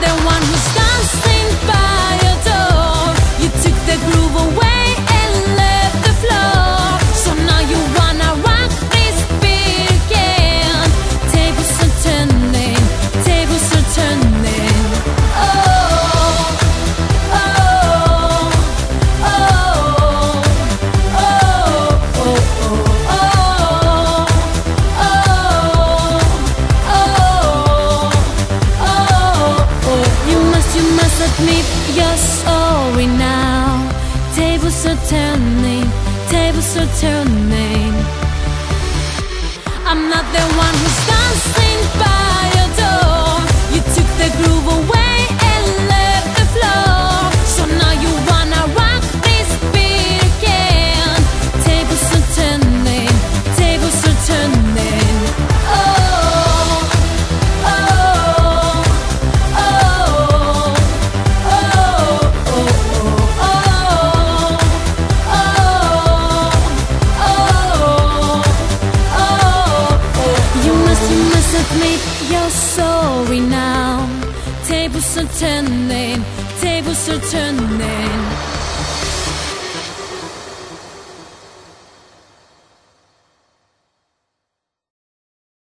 the one who stopped. Are turning, tables are turning. I'm not the one who's dancing by you're sorry now. Tables are turning, tables are turning.